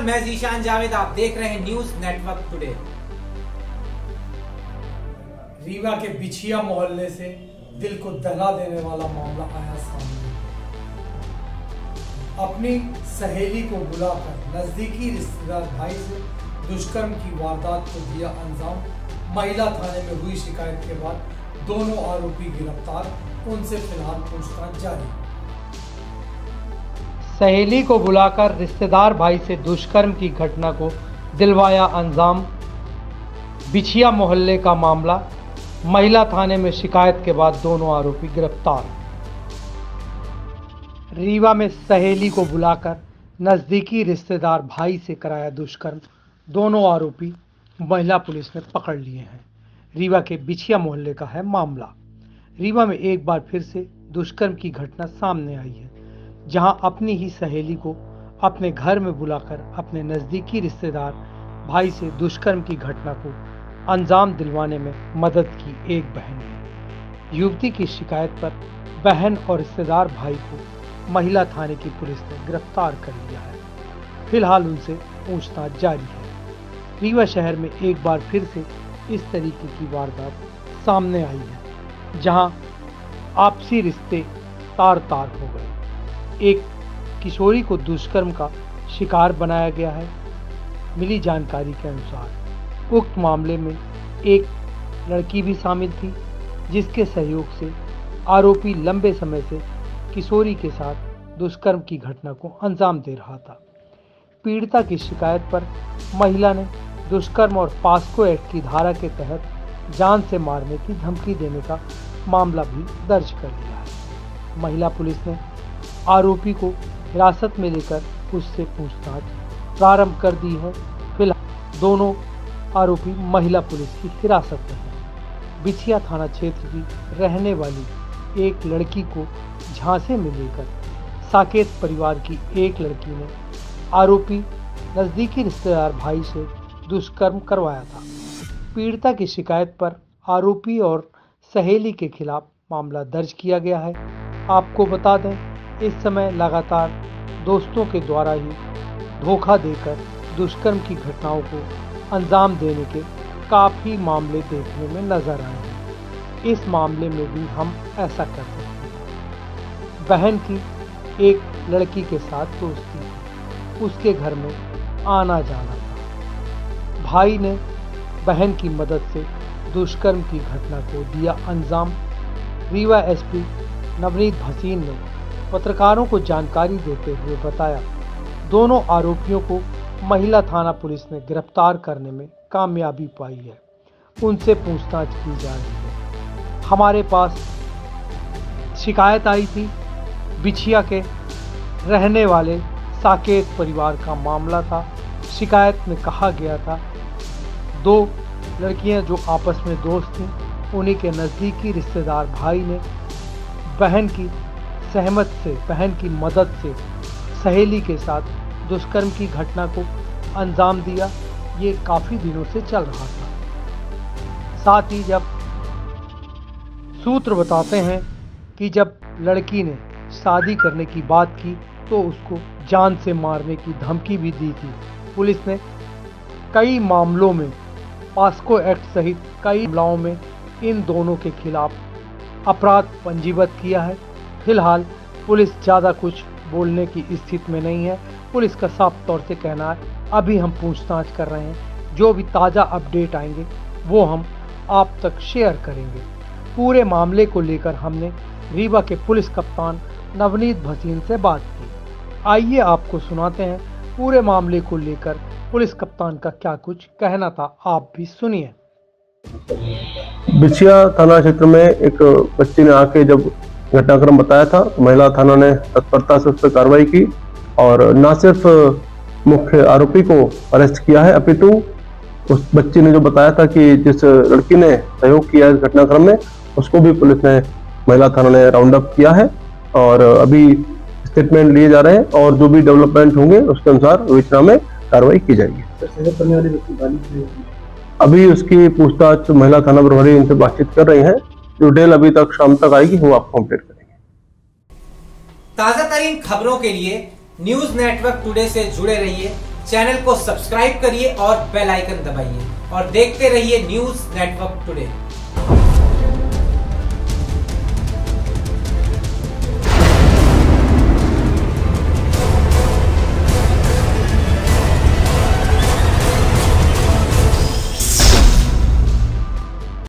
नमस्कार, मैं जीशान जावेद, आप देख रहे हैं न्यूज़ नेटवर्क टुडे। रीवा के बिछिया मोहल्ले से दिल को दगा देने वाला मामला आया सामने। अपनी सहेली को बुलाकर नजदीकी रिश्तेदार भाई से दुष्कर्म की वारदात को दिया अंजाम। महिला थाने में हुई शिकायत के बाद दोनों आरोपी गिरफ़्तार, उनसे फ़िलहाल पूछताछ जारी। सहेली को बुलाकर रिश्तेदार भाई से दुष्कर्म की घटना को दिलवाया अंजाम। बिछिया मोहल्ले का मामला, महिला थाने में शिकायत के बाद दोनों आरोपी गिरफ़्तार। रीवा में सहेली को बुलाकर नज़दीकी रिश्तेदार भाई से कराया दुष्कर्म, दोनों आरोपी महिला पुलिस ने पकड़ लिए हैं। रीवा के बिछिया मोहल्ले का है मामला। रीवा में एक बार फिर से दुष्कर्म की घटना सामने आई है। जहाँ अपनी ही सहेली को अपने घर में बुलाकर अपने नज़दीकी रिश्तेदार भाई से दुष्कर्म की घटना को अंजाम दिलवाने में मदद की एक बहन ने युवती की शिकायत पर बहन और रिश्तेदार भाई को महिला थाने की पुलिस ने गिरफ़्तार कर लिया है। फ़िलहाल उनसे पूछताछ जारी है। रीवा शहर में एक बार फिर से इस तरीके की वारदात सामने आई है, जहाँ आपसी रिश्ते तार तार हो गए। एक किशोरी को दुष्कर्म का शिकार बनाया गया है। मिली जानकारी के अनुसार, उक्त मामले में एक लड़की भी शामिल थी, जिसके सहयोग से आरोपी लंबे समय से किशोरी के साथ दुष्कर्म की घटना को अंजाम दे रहा था। पीड़िता की शिकायत पर महिला ने दुष्कर्म और पास्को एक्ट की धारा के तहत जान से मारने की धमकी देने का मामला भी दर्ज कर लिया है। महिला पुलिस ने आरोपी को हिरासत में लेकर उससे पूछताछ प्रारंभ कर दी है। फ़िलहाल दोनों आरोपी महिला पुलिस की हिरासत में हैं। बिछिया थाना क्षेत्र की रहने वाली एक लड़की को झांसे में लेकर साकेत परिवार की एक लड़की ने आरोपी नज़दीकी रिश्तेदार भाई से दुष्कर्म करवाया था। पीड़िता की शिकायत पर आरोपी और सहेली के खिलाफ मामला दर्ज किया गया है। आपको बता दें इस समय लगातार दोस्तों के द्वारा ही धोखा देकर दुष्कर्म की घटनाओं को अंजाम देने के काफ़ी मामले देखने में नज़र आए हैं। इस मामले में भी हम ऐसा कर सकते हैं। बहन की एक लड़की के साथ दोस्ती, उसके घर में आना जाना था। भाई ने बहन की मदद से दुष्कर्म की घटना को दिया अंजाम। रीवा एसपी नवनीत भसीन ने पत्रकारों को जानकारी देते हुए बताया, दोनों आरोपियों को महिला थाना पुलिस ने गिरफ़्तार करने में कामयाबी पाई है। उनसे पूछताछ की जा रही है। हमारे पास शिकायत आई थी, बिछिया के रहने वाले साकेत परिवार का मामला था। शिकायत में कहा गया था, दो लड़कियाँ जो आपस में दोस्त थीं, उन्हीं के नज़दीकी रिश्तेदार भाई ने बहन की सहमत से, बहन की मदद से, सहेली के साथ दुष्कर्म की घटना को अंजाम दिया, ये काफ़ी दिनों से चल रहा था। साथ ही जब सूत्र बताते हैं कि जब लड़की ने शादी करने की बात की तो उसको जान से मारने की धमकी भी दी थी। पुलिस ने कई मामलों में, पास्को एक्ट सहित कई मामलों में इन दोनों के खिलाफ अपराध पंजीबद्ध किया है। फ़िलहाल पुलिस ज़्यादा कुछ बोलने की स्थिति में नहीं है। पुलिस का साफ़ तौर से कहना है, अभी हम पूछताछ कर रहे हैं। जो भी ताज़ा अपडेट आएँगे, वो हम आप तक शेयर करेंगे। पूरे मामले को लेकर हमने रीवा के पुलिस कप्तान नवनीत भसीन से बात की। आइए आपको सुनाते हैं पूरे मामले को लेकर पुलिस कप्तान का क्या कुछ कहना था, आप भी सुनिए। बिछिया थाना क्षेत्र में एक बच्ची ने आके जब घटनाक्रम बताया था। महिला थाना ने तत्परता से उस पर कार्रवाई की और न सिर्फ़ मुख्य आरोपी को अरेस्ट किया है अपितु उस बच्ची ने जो बताया था कि जिस लड़की ने सहयोग किया इस घटनाक्रम में उसको भी पुलिस ने महिला थाना ने राउंड अप किया है और अभी स्टेटमेंट लिए जा रहे हैं और जो भी डेवलपमेंट होंगे उसके अनुसार विवेचना में कार्रवाई की जाएगी। अभी उसकी पूछताछ महिला थाना प्रभारी इनसे बातचीत कर रही हैं। डिटेल अभी तक शाम तक आएगी वो आपको अपडेट करेंगे। ताज़ा तरीन खबरों के लिए न्यूज़ नेटवर्क टुडे से जुड़े रहिए, चैनल को सब्सक्राइब करिए और बेल आइकन दबाइए और देखते रहिए न्यूज़ नेटवर्क टुडे।